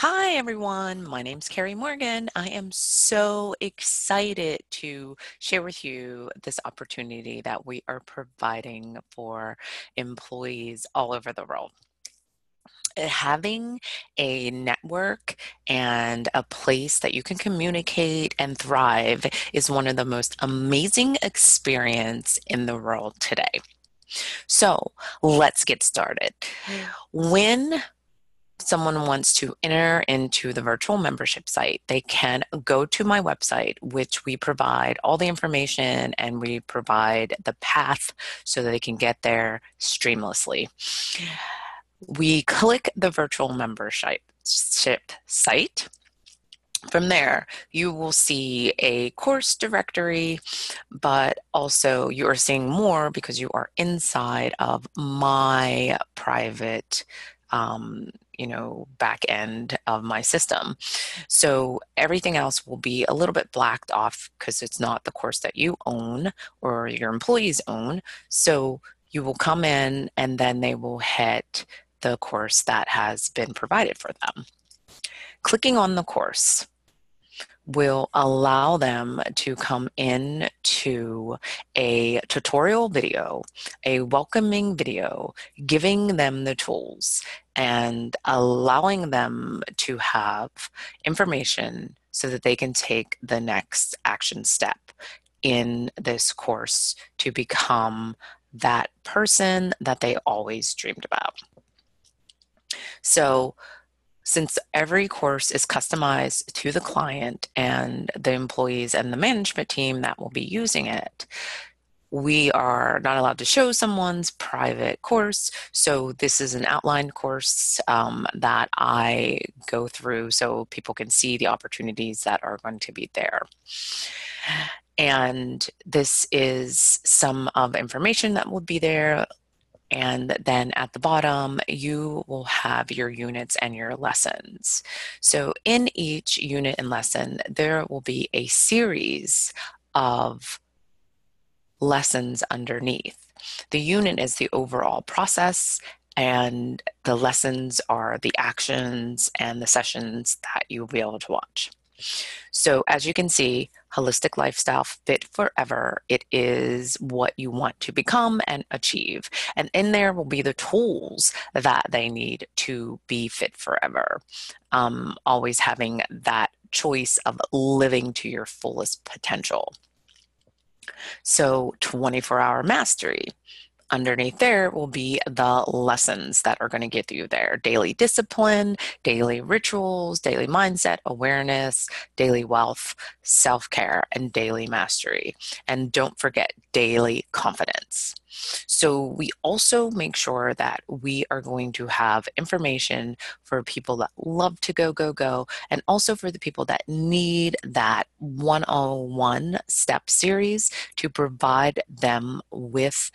Hi, everyone. My name's Carrie Morgan. I am so excited to share with you this opportunity that we are providing for employees all over the world. Uh, having a network and a place that you can communicate and thrive is one of the most amazing experience in the world today. So let's get started. When someone wants to enter into the virtual membership site, they can go to my website, which we provide all the information and we provide the path so that they can get there streamlessly. We click the virtual membership site. From there, you will see a course directory, but also you are seeing more because you are inside of my private um, you know back end of my system. So everything else will be a little bit blacked off because it's not the course that you own or your employees own. So you will come in and then they will hit the course that has been provided for them. Clicking on the course will allow them to come in to a tutorial video, a welcoming video, giving them the tools and allowing them to have information so that they can take the next action step in this course to become that person that they always dreamed about. So, since every course is customized to the client and the employees and the management team that will be using it, we are not allowed to show someone's private course. So, this is an outline course um, that I go through so people can see the opportunities that are going to be there. And this is some of information that will be there and then at the bottom, you will have your units and your lessons. So in each unit and lesson, there will be a series of lessons underneath. The unit is the overall process, and the lessons are the actions and the sessions that you'll be able to watch. So, as you can see, holistic lifestyle fit forever. It is what you want to become and achieve. And in there will be the tools that they need to be fit forever. Um, always having that choice of living to your fullest potential. So, 24 hour mastery underneath there will be the lessons that are going to get you there daily discipline, daily rituals, daily mindset, awareness, daily wealth, self care, and daily mastery. And don't forget daily confidence. So, we also make sure that we are going to have information for people that love to go, go, go, and also for the people that need that 101 step series to provide them with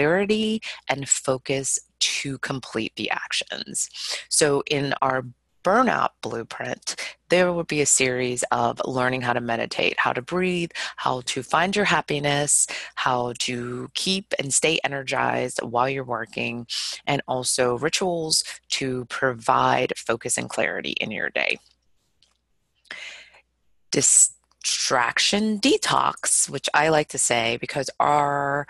clarity and focus to complete the actions. So, in our burnout blueprint, there will be a series of learning how to meditate, how to breathe, how to find your happiness, how to keep and stay energized while you're working, and also rituals to provide focus and clarity in your day. Dis- distraction detox, which I like to say because our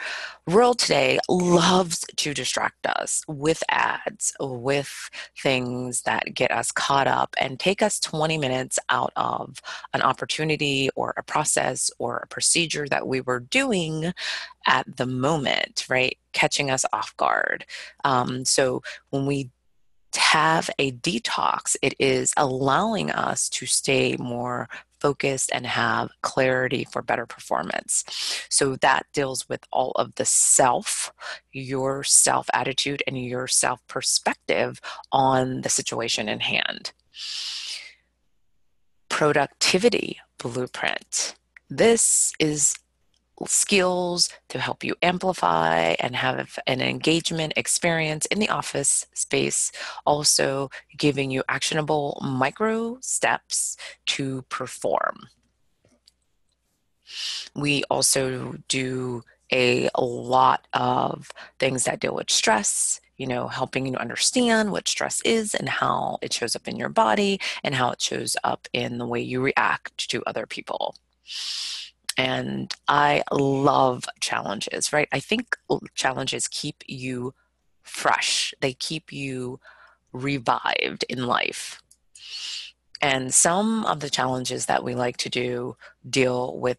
world today loves to distract us with ads, with things that get us caught up and take us 20 minutes out of an opportunity or a process or a procedure that we were doing at the moment, right? Catching us off guard. Um, so when we have a detox, it is allowing us to stay more focused and have clarity for better performance. So that deals with all of the self, your self attitude, and your self perspective on the situation in hand. Productivity blueprint. This is skills to help you amplify and have an engagement experience in the office space, also giving you actionable micro steps to perform. We also do a lot of things that deal with stress, you know, helping you understand what stress is and how it shows up in your body and how it shows up in the way you react to other people. And I love challenges, right? I think challenges keep you fresh, they keep you revived in life. And some of the challenges that we like to do deal with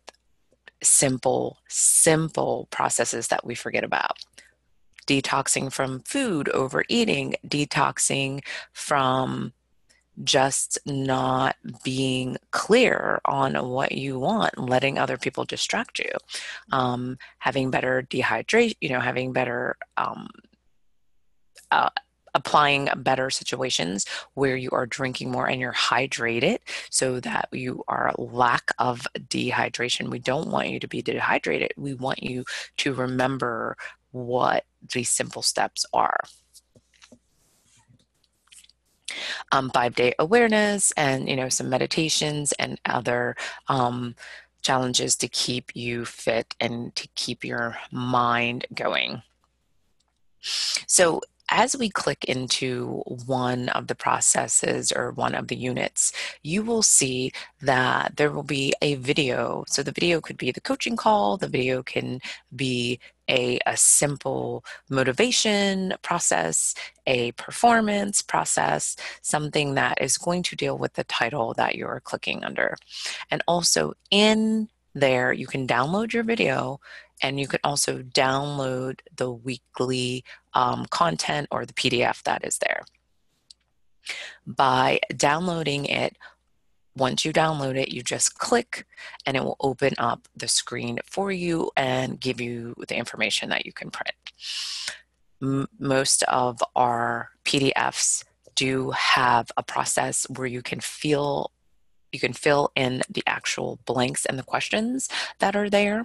simple, simple processes that we forget about. Detoxing from food, overeating, detoxing from just not being clear on what you want, letting other people distract you, um, having better dehydration, you know, having better um, uh, applying better situations where you are drinking more and you're hydrated so that you are lack of dehydration. We don't want you to be dehydrated. We want you to remember what these simple steps are. Um, five day awareness and you know some meditations and other um, challenges to keep you fit and to keep your mind going. So as we click into one of the processes or one of the units, you will see that there will be a video. So the video could be the coaching call, the video can be a, a simple motivation process, a performance process, something that is going to deal with the title that you're clicking under. And also in there, you can download your video and you can also download the weekly um, content or the PDF that is there. By downloading it, once you download it, you just click and it will open up the screen for you and give you the information that you can print. M- most of our PDFs do have a process where you can feel you can fill in the actual blanks and the questions that are there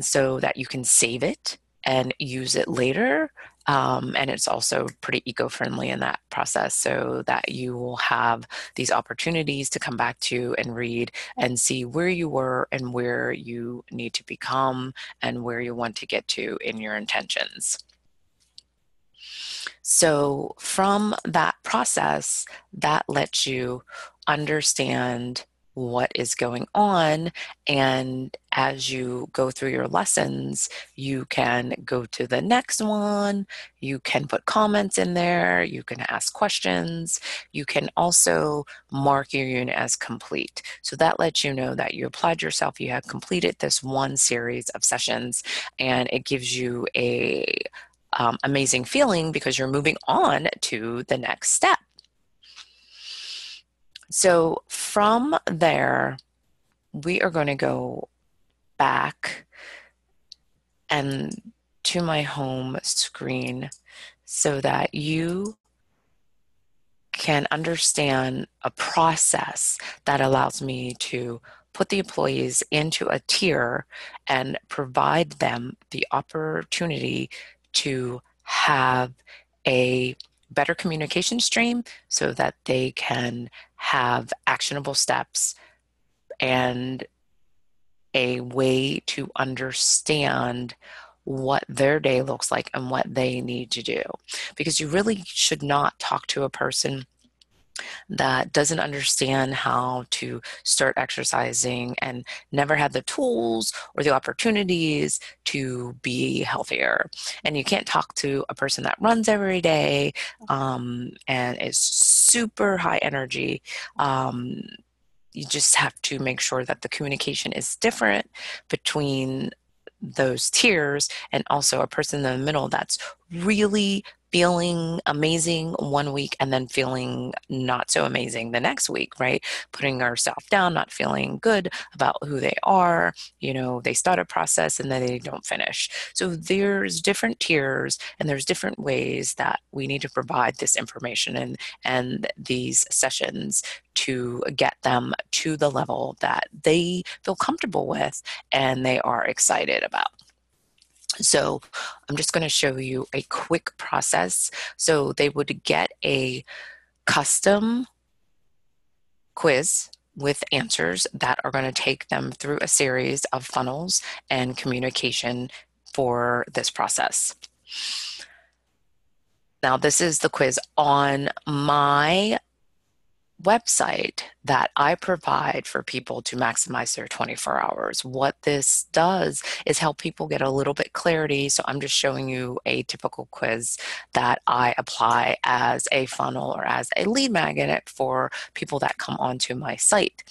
so that you can save it and use it later. Um, and it's also pretty eco friendly in that process so that you will have these opportunities to come back to and read and see where you were and where you need to become and where you want to get to in your intentions. So, from that process, that lets you understand what is going on. And as you go through your lessons, you can go to the next one. You can put comments in there. You can ask questions. You can also mark your unit as complete. So that lets you know that you applied yourself, you have completed this one series of sessions, and it gives you a um, amazing feeling because you're moving on to the next step. So from there, we are going to go back and to my home screen so that you can understand a process that allows me to put the employees into a tier and provide them the opportunity to have a better communication stream so that they can have actionable steps and a way to understand what their day looks like and what they need to do. Because you really should not talk to a person that doesn't understand how to start exercising and never had the tools or the opportunities to be healthier. And you can't talk to a person that runs every day um, and is super high energy. Um, you just have to make sure that the communication is different between those tiers and also a person in the middle that's really feeling amazing one week and then feeling not so amazing the next week, right? Putting ourselves down, not feeling good about who they are. You know, they start a process and then they don't finish. So there's different tiers and there's different ways that we need to provide this information and, and these sessions to get them to the level that they feel comfortable with and they are excited about. So I'm just going to show you a quick process. So they would get a custom quiz with answers that are going to take them through a series of funnels and communication for this process. Now, this is the quiz on my website that I provide for people to maximize their 24 hours. What this does is help people get a little bit clarity. So I'm just showing you a typical quiz that I apply as a funnel or as a lead magnet for people that come onto my site.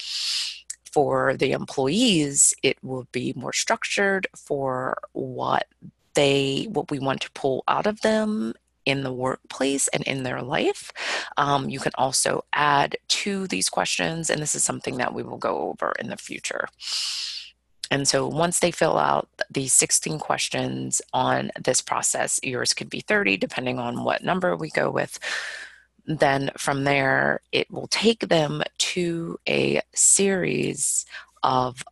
For the employees, it will be more structured for what they what we want to pull out of them in the workplace and in their life. Um, you can also add to these questions, and this is something that we will go over in the future. And so once they fill out the 16 questions on this process, yours could be 30, depending on what number we go with. Then from there, it will take them to a series of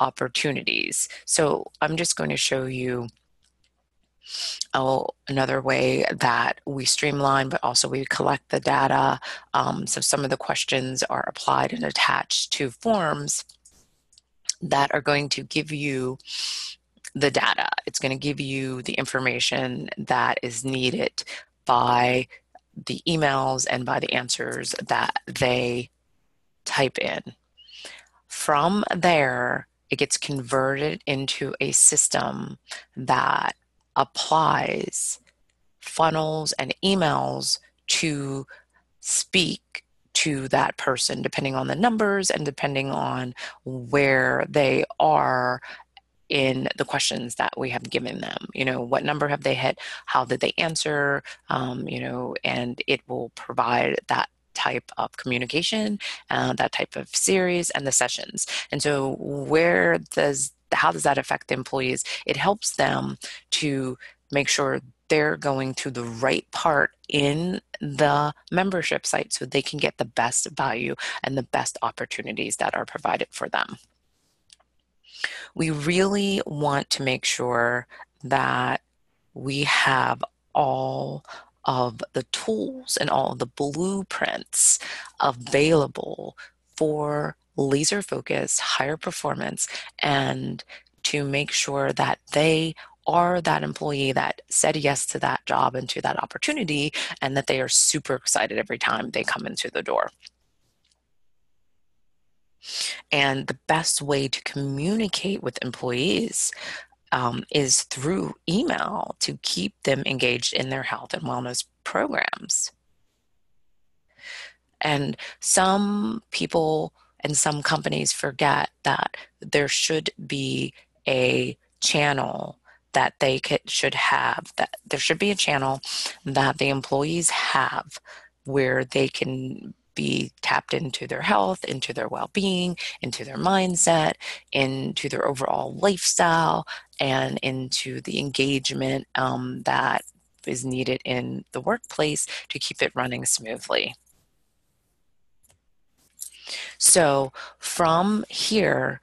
opportunities. So I'm just going to show you Oh, another way that we streamline, but also we collect the data. Um, so some of the questions are applied and attached to forms that are going to give you the data. It's going to give you the information that is needed by the emails and by the answers that they type in. From there, it gets converted into a system that applies funnels and emails to speak to that person depending on the numbers and depending on where they are in the questions that we have given them. You know what number have they hit? How did they answer? Um, you know and it will provide that type of communication uh, that type of series and the sessions. And so where does how does that affect the employees? It helps them to make sure they're going to the right part in the membership site so they can get the best value and the best opportunities that are provided for them. We really want to make sure that we have all of the tools and all of the blueprints available for laser focused, higher performance, and to make sure that they are that employee that said yes to that job and to that opportunity, and that they are super excited every time they come into the door. And the best way to communicate with employees um, is through email to keep them engaged in their health and wellness programs. And some people and some companies forget that there should be a channel that they could, should have that there should be a channel that the employees have where they can be tapped into their health, into their well being, into their mindset, into their overall lifestyle, and into the engagement um, that is needed in the workplace to keep it running smoothly. So from here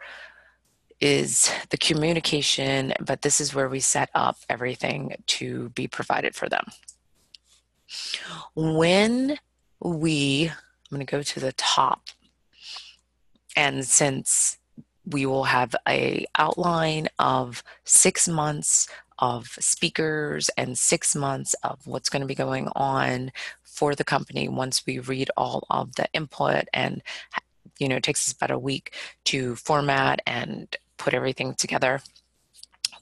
is the communication, but this is where we set up everything to be provided for them. When we, I'm going to go to the top, and since we will have a outline of six months of speakers and six months of what's going to be going on for the company once we read all of the input and you know, it takes us about a week to format and put everything together.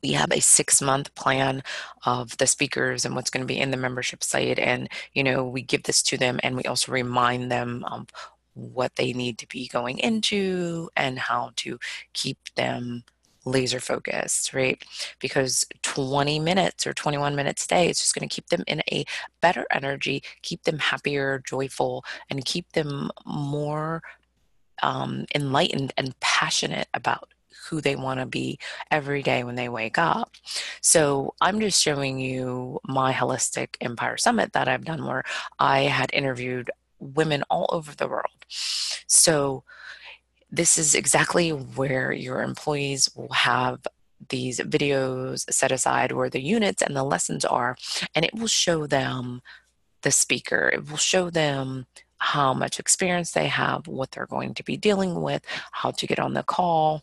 We have a six month plan of the speakers and what's going to be in the membership site. And, you know, we give this to them and we also remind them of what they need to be going into and how to keep them laser focused, right? Because 20 minutes or 21 minutes a day, it's just going to keep them in a better energy, keep them happier, joyful, and keep them more um, enlightened and passionate about who they want to be every day when they wake up. So I'm just showing you my holistic Empire Summit that I've done where I had interviewed women all over the world. So this is exactly where your employees will have these videos set aside where the units and the lessons are, and it will show them the speaker. It will show them how much experience they have, what they're going to be dealing with, how to get on the call,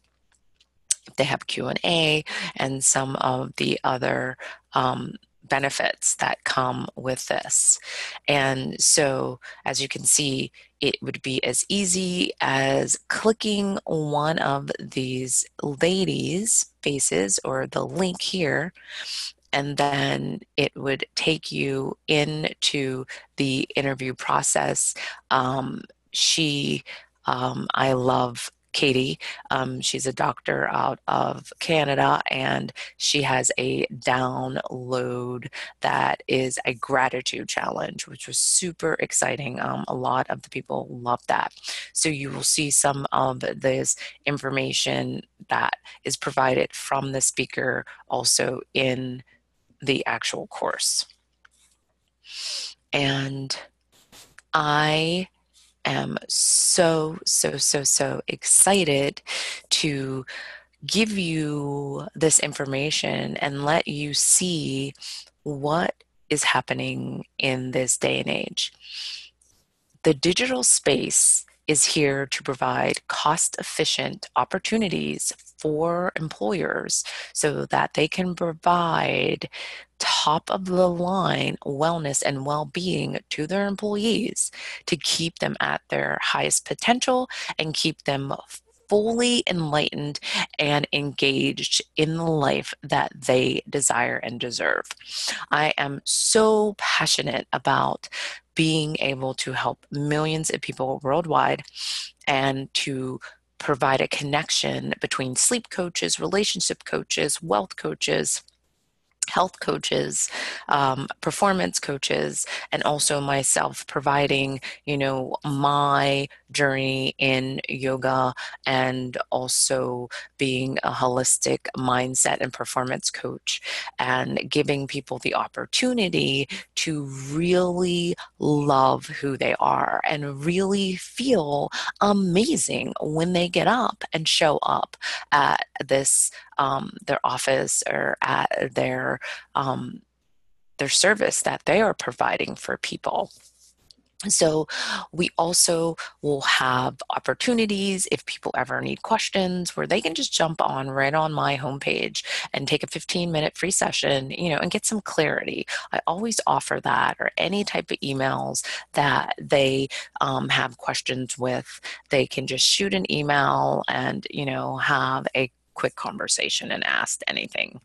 if they have Q&A, and some of the other um, benefits that come with this. And so, as you can see, it would be as easy as clicking one of these ladies' faces or the link here, and then it would take you into the interview process. Um, she, um, I love Katie. Um, she's a doctor out of Canada, and she has a download that is a gratitude challenge, which was super exciting. Um, a lot of the people love that. So you will see some of this information that is provided from the speaker also in the actual course. And I am so, so, so, so excited to give you this information and let you see what is happening in this day and age. The digital space is here to provide cost efficient opportunities for employers so that they can provide top of the line wellness and well being to their employees to keep them at their highest potential and keep them fully enlightened and engaged in the life that they desire and deserve. I am so passionate about being able to help millions of people worldwide and to provide a connection between sleep coaches, relationship coaches, wealth coaches, health coaches, um, performance coaches, and also myself providing, you know, my journey in yoga and also being a holistic mindset and performance coach and giving people the opportunity to really love who they are and really feel amazing when they get up and show up at this um, their office or at their um, their service that they are providing for people. So, we also will have opportunities if people ever need questions where they can just jump on right on my homepage and take a 15 minute free session, you know, and get some clarity. I always offer that or any type of emails that they um, have questions with. They can just shoot an email and, you know, have a quick conversation and asked anything.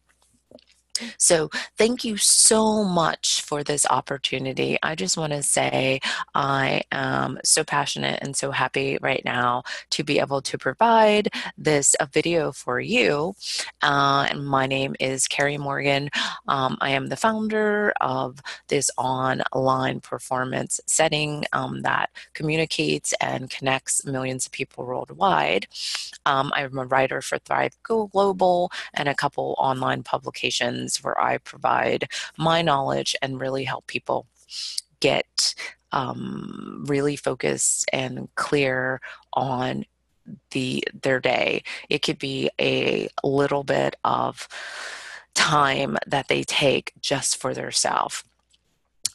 So, thank you so much for this opportunity. I just want to say I am so passionate and so happy right now to be able to provide this a video for you. Uh, and my name is Carrie Morgan. Um, I am the founder of this online performance setting um, that communicates and connects millions of people worldwide. Um, I'm a writer for Thrive Global and a couple online publications where I provide my knowledge and really help people get um, really focused and clear on the their day. It could be a little bit of time that they take just for their self.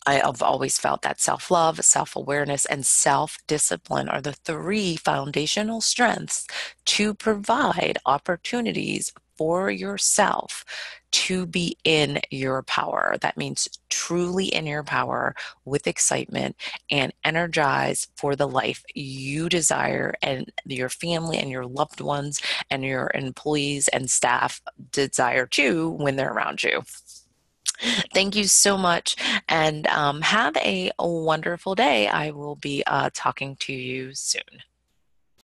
I have always felt that self love, self awareness, and self discipline are the three foundational strengths to provide opportunities for yourself to be in your power. That means truly in your power with excitement and energized for the life you desire and your family and your loved ones and your employees and staff desire too when they're around you. Thank you so much and um, have a, wonderful day. I will be uh, talking to you soon.